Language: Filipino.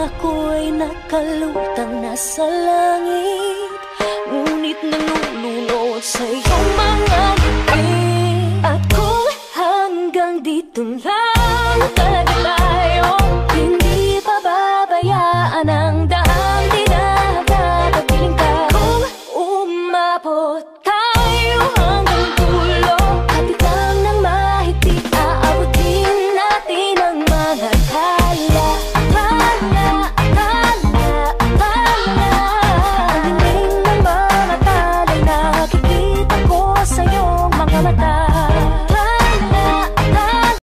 ako'y nakalutang nasa langit Ngunit nalulunod sa iyong mga ngiti Ako hanggang dito lang talaga tayo Hindi pababayaan ang daang di na ka. Kung umabot